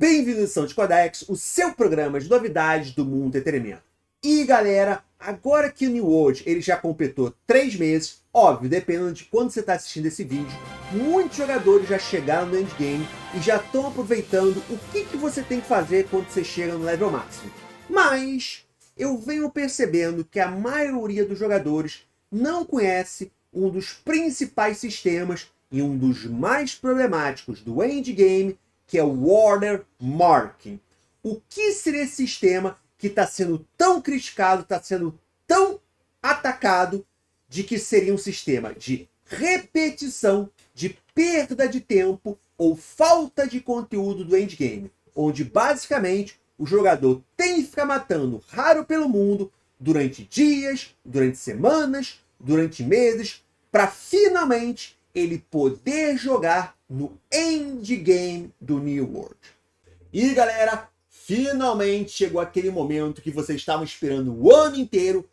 Bem-vindos ao de Codex, o seu programa de novidades do mundo do entretenimento. E galera, agora que o New World ele já completou 3 meses, óbvio, dependendo de quando você está assistindo esse vídeo, muitos jogadores já chegaram no endgame e já estão aproveitando o que, que você tem que fazer quando você chega no level máximo. Mas eu venho percebendo que a maioria dos jogadores não conhece um dos principais sistemas e um dos mais problemáticos do endgame, que é o Order Marking. O que seria esse sistema que está sendo tão criticado, está sendo tão atacado, de que seria um sistema de repetição, de perda de tempo ou falta de conteúdo do endgame, onde basicamente o jogador tem que ficar matando raro pelo mundo durante dias, durante semanas, durante meses, para finalmente ele poder jogar no endgame do New World. E galera, finalmente chegou aquele momento que vocês estavam esperando o ano inteiro,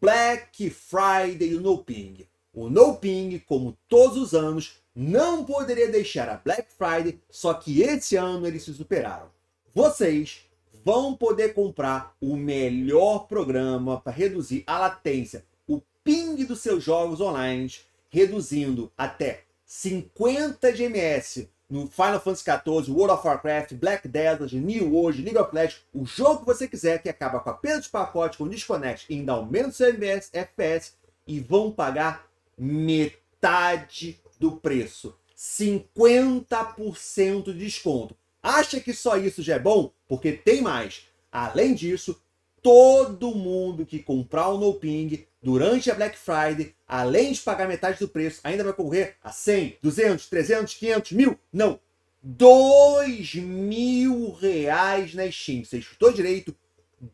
Black Friday do No Ping. O No Ping, como todos os anos, não poderia deixar a Black Friday, só que esse ano eles se superaram. Vocês vão poder comprar o melhor programa para reduzir a latência, o ping dos seus jogos online, reduzindo até 50 GMS no Final Fantasy XIV, World of Warcraft, Black Desert, New World, League of Legends, o jogo que você quiser, que acaba com a perda de pacote, com disconnect e ainda aumenta o seu FPS e vão pagar metade do preço. 50% de desconto. Acha que só isso já é bom? Porque tem mais. Além disso, todo mundo que comprar o No Ping durante a Black Friday, além de pagar metade do preço, ainda vai concorrer a 100, 200, 300, 500, mil? Não. 2 mil reais na Steam. Você escutou direito?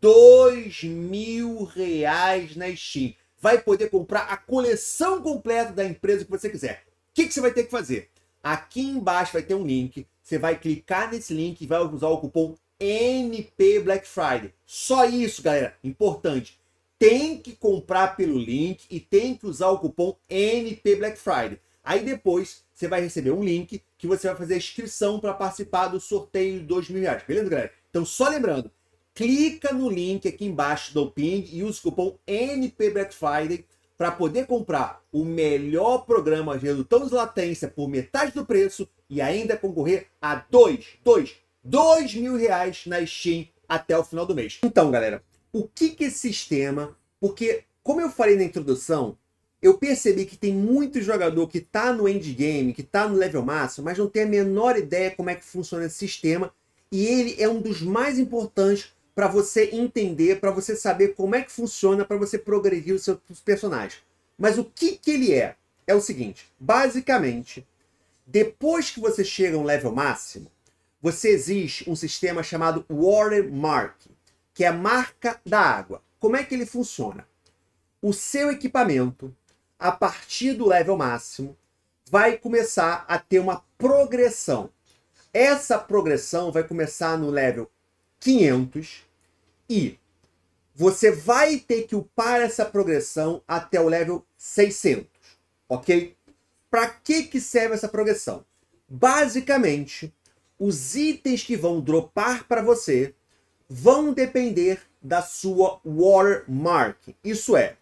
2 mil reais na Steam. Vai poder comprar a coleção completa da empresa que você quiser. O que, que você vai ter que fazer? Aqui embaixo vai ter um link. Você vai clicar nesse link e vai usar o cupom NP Black Friday. Só isso, galera. Importante tem que comprar pelo link e tem que usar o cupom NP Black Friday. Aí depois você vai receber um link que você vai fazer a inscrição para participar do sorteio de 2 mil reais. Beleza, galera? Então, só lembrando, clica no link aqui embaixo do ping e use o cupom NP Black Friday para poder comprar o melhor programa de redução de latência por metade do preço e ainda concorrer a 2, 2, 2 mil reais na Steam até o final do mês. Então, galera, o que, que esse sistema, porque, como eu falei na introdução, eu percebi que tem muito jogador que está no endgame, que está no level máximo, mas não tem a menor ideia como é que funciona esse sistema, e ele é um dos mais importantes para você entender, para você saber como é que funciona, para você progredir os seus personagens. Mas o que, que ele é? É o seguinte, basicamente, depois que você chega no level máximo, você existe um sistema chamado Watermark que é a marca da água. Como é que ele funciona? O seu equipamento, a partir do level máximo, vai começar a ter uma progressão. Essa progressão vai começar no level 500 e você vai ter que upar essa progressão até o level 600, ok? Para que, que serve essa progressão? Basicamente, os itens que vão dropar para você vão depender da sua watermark. Isso é,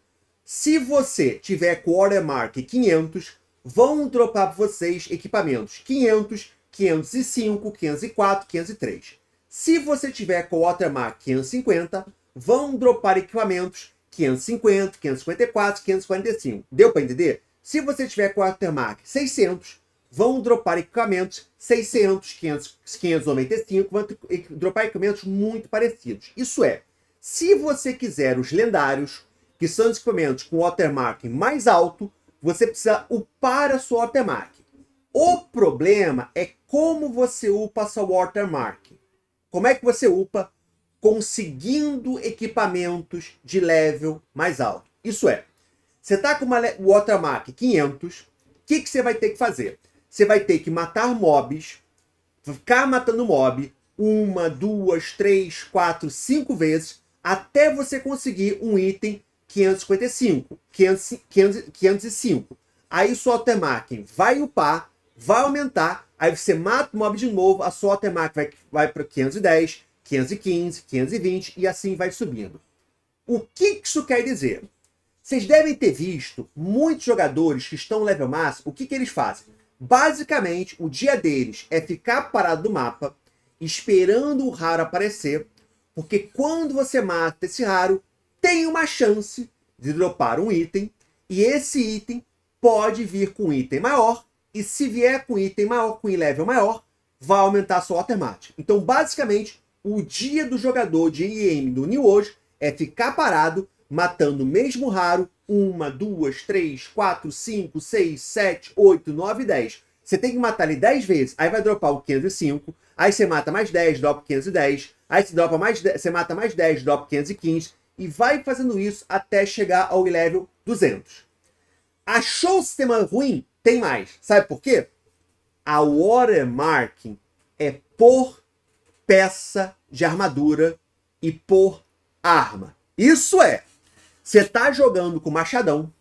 se você tiver com watermark 500, vão dropar para vocês equipamentos 500, 505, 504, 503. Se você tiver com watermark 550, vão dropar equipamentos 550, 554, 545. Deu para entender? Se você tiver com watermark 600, vão dropar equipamentos 600, 500, 595, vão dropar equipamentos muito parecidos. Isso é, se você quiser os lendários, que são os equipamentos com watermark mais alto, você precisa upar a sua watermark. O problema é como você upa a sua watermark. Como é que você upa? Conseguindo equipamentos de level mais alto. Isso é, você está com uma watermark 500, o que, que você vai ter que fazer? Você vai ter que matar mobs, ficar matando mob uma, duas, três, quatro, cinco vezes, até você conseguir um item 555, 500, 500, 505. Aí sua automarking vai upar, vai aumentar, aí você mata o mob de novo, a sua watermark vai, vai para 510, 515, 520 e assim vai subindo. O que isso quer dizer? Vocês devem ter visto muitos jogadores que estão no level máximo, o que, que eles fazem? Basicamente, o dia deles é ficar parado no mapa, esperando o raro aparecer, porque quando você mata esse raro, tem uma chance de dropar um item, e esse item pode vir com item maior, e se vier com item maior, com level maior, vai aumentar a sua watermark. Então, basicamente, o dia do jogador de IEM do New World é ficar parado, matando mesmo raro, uma, duas, três, quatro, cinco, seis, sete, oito, nove, dez. Você tem que matar ele 10 vezes, aí vai dropar o 505, aí você mata mais 10, dropa 510, aí você, dropa mais 10, você mata mais 10, dropa 515, e vai fazendo isso até chegar ao level 200. Achou o sistema ruim? Tem mais. Sabe por quê? A watermarking é por peça de armadura e por arma. Isso é, você tá jogando com machadão,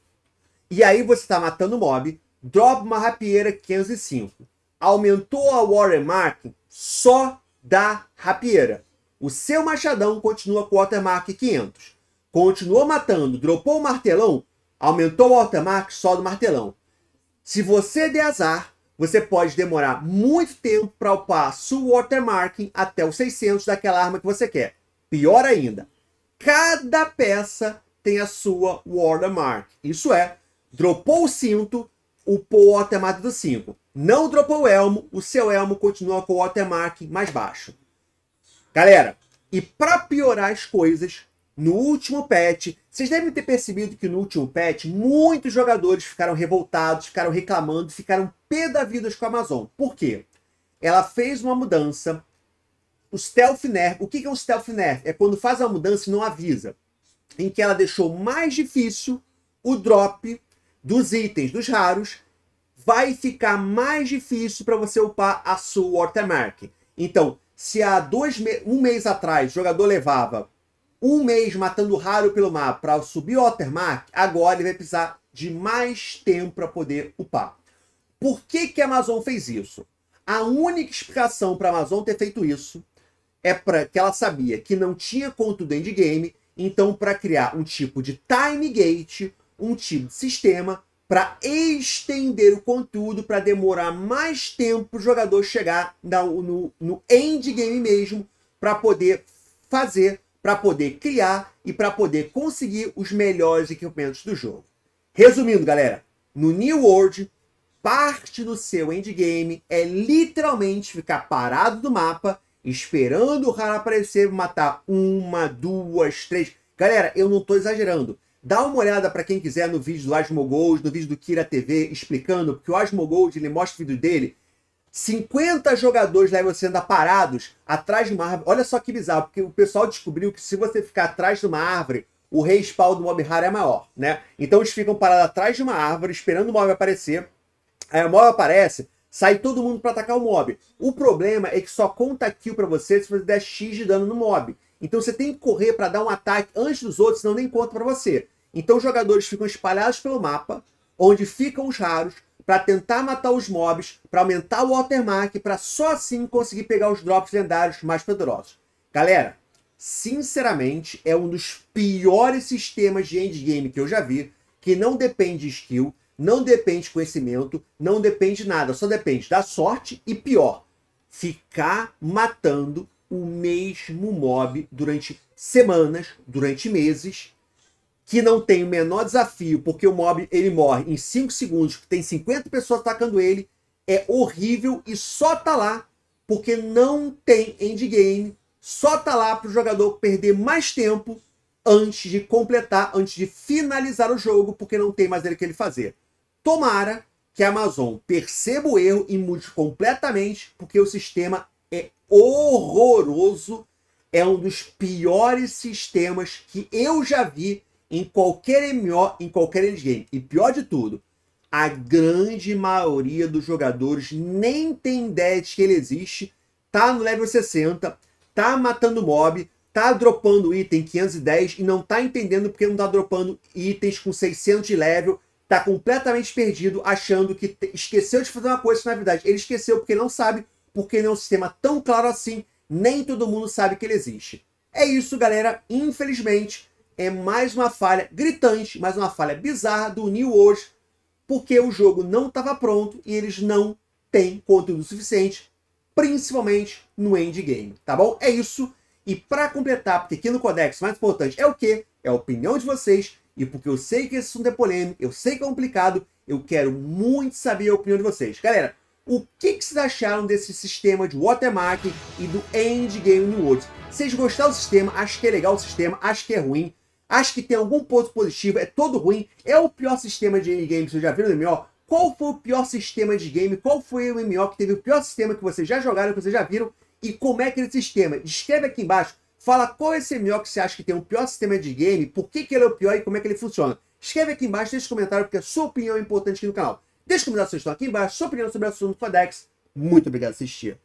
e aí você tá matando mob, Drop uma rapieira 505. Aumentou a watermark só da rapieira. O seu machadão continua com watermark 500. Continuou matando, dropou o martelão, aumentou o watermark só do martelão. Se você der azar, você pode demorar muito tempo para upar sua watermarking até os 600 daquela arma que você quer. Pior ainda, cada peça tem a sua watermark. Isso é, dropou o cinto, o watermark do 5. Não dropou o elmo, o seu elmo continua com o watermark mais baixo. Galera, e para piorar as coisas, no último patch, vocês devem ter percebido que no último patch, muitos jogadores ficaram revoltados, ficaram reclamando, ficaram pé da vida com a Amazon. Por quê? Ela fez uma mudança. O Stealth Nerf, o que é um Stealth Nerf? É quando faz uma mudança e não avisa. Em que ela deixou mais difícil o drop dos itens, dos raros, vai ficar mais difícil para você upar a sua watermark. Então, se há dois me um mês atrás o jogador levava um mês matando raro pelo mapa para subir o watermark, agora ele vai precisar de mais tempo para poder upar. Por que, que a Amazon fez isso? A única explicação para a Amazon ter feito isso é para que ela sabia que não tinha conteúdo endgame, então para criar um tipo de time gate um tipo de sistema para estender o conteúdo, para demorar mais tempo para o jogador chegar no, no endgame mesmo, para poder fazer, para poder criar e para poder conseguir os melhores equipamentos do jogo. Resumindo, galera, no New World, parte do seu endgame é literalmente ficar parado no mapa, esperando o raro aparecer, matar uma, duas, três. Galera, eu não estou exagerando. Dá uma olhada para quem quiser no vídeo do Asmogold, no vídeo do Kira TV, explicando, porque o Asmogold, ele mostra o vídeo dele, 50 jogadores levam sendo parados atrás de uma árvore. Olha só que bizarro, porque o pessoal descobriu que se você ficar atrás de uma árvore, o respawn do mob raro é maior, né? Então eles ficam parados atrás de uma árvore, esperando o mob aparecer. Aí o mob aparece, sai todo mundo para atacar o mob. O problema é que só conta kill para você se você der X de dano no mob. Então você tem que correr para dar um ataque antes dos outros, senão nem conta para você. Então os jogadores ficam espalhados pelo mapa, onde ficam os raros, para tentar matar os mobs, para aumentar o watermark, para só assim conseguir pegar os drops lendários mais poderosos. Galera, sinceramente, é um dos piores sistemas de endgame que eu já vi, que não depende de skill, não depende de conhecimento, não depende de nada, só depende da sorte e pior, ficar matando o mesmo mob durante semanas, durante meses, que não tem o menor desafio, porque o mob ele morre em 5 segundos, tem 50 pessoas atacando ele, é horrível e só tá lá porque não tem endgame, só tá lá para o jogador perder mais tempo antes de completar, antes de finalizar o jogo, porque não tem mais ele que ele fazer. Tomara que a Amazon perceba o erro e mude completamente, porque o sistema é horroroso. É um dos piores sistemas que eu já vi em qualquer MO, em qualquer endgame. E pior de tudo, a grande maioria dos jogadores nem tem ideia de que ele existe, tá no level 60, tá matando mob, tá dropando item 510 e não tá entendendo porque não tá dropando itens com 600 de level, tá completamente perdido, achando que esqueceu de fazer uma coisa, na verdade ele esqueceu porque não sabe, porque não é um sistema tão claro assim, nem todo mundo sabe que ele existe. É isso, galera. Infelizmente, é mais uma falha gritante, mais uma falha bizarra do New World, porque o jogo não estava pronto e eles não têm conteúdo suficiente, principalmente no endgame, tá bom? É isso. E para completar, porque aqui no Codex o mais importante é o quê? É a opinião de vocês e porque eu sei que esse assunto é polêmico, eu sei que é complicado, eu quero muito saber a opinião de vocês. Galera, o que, que vocês acharam desse sistema de watermark e do Endgame New World? Vocês gostaram do sistema? Acho que é legal o sistema, acho que é ruim. Acho que tem algum ponto positivo, é todo ruim. É o pior sistema de endgame que vocês já viram no MMO? Qual foi o pior sistema de game? Qual foi o MMO que teve o pior sistema que vocês já jogaram, que vocês já viram? E como é que é esse sistema? Escreve aqui embaixo Fala qual é esse MMO que você acha que tem o pior sistema de game, por que, que ele é o pior e como é que ele funciona. Escreve aqui embaixo, deixa um comentário, porque a sua opinião é importante aqui no canal. Deixa um comentário aqui embaixo, sua opinião sobre o assunto Codex. Muito obrigado por assistir.